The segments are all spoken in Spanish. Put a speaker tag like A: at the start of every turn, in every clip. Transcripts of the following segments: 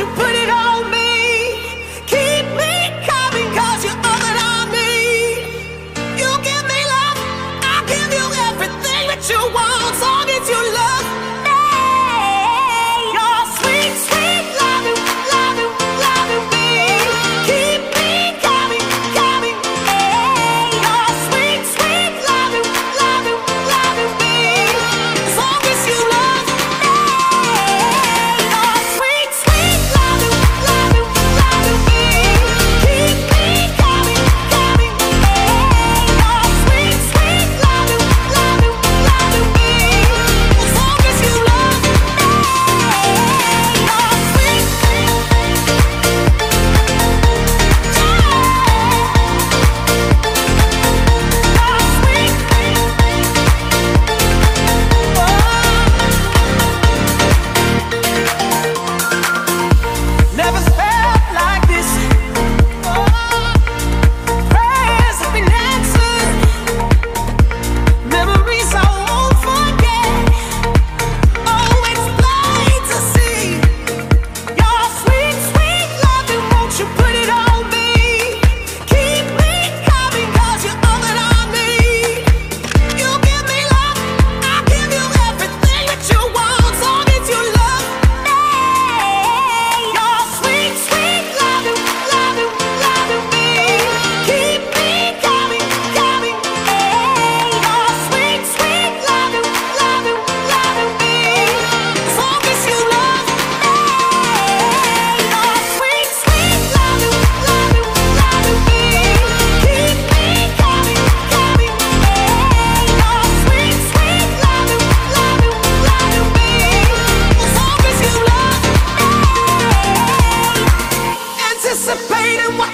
A: you put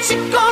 A: Mexico.